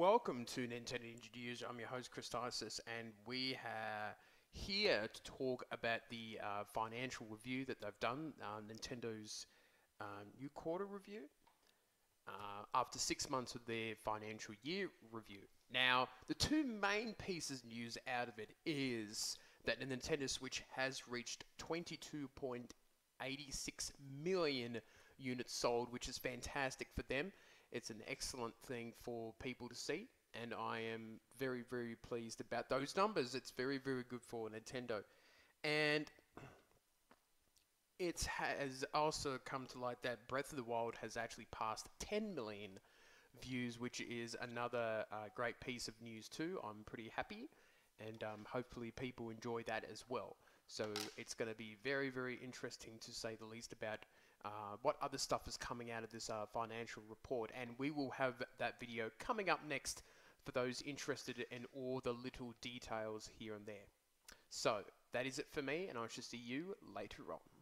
Welcome to Nintendo News. I'm your host, Chris Dices, and we are here to talk about the uh, financial review that they've done, uh, Nintendo's uh, new quarter review, uh, after six months of their financial year review. Now, the two main pieces of news out of it is that the Nintendo Switch has reached 22.86 million units sold, which is fantastic for them. It's an excellent thing for people to see, and I am very, very pleased about those numbers. It's very, very good for Nintendo. And it has also come to light that Breath of the Wild has actually passed 10 million views, which is another uh, great piece of news too. I'm pretty happy, and um, hopefully people enjoy that as well. So it's going to be very, very interesting to say the least about uh, what other stuff is coming out of this uh, financial report. And we will have that video coming up next for those interested in all the little details here and there. So that is it for me, and I shall see you later on.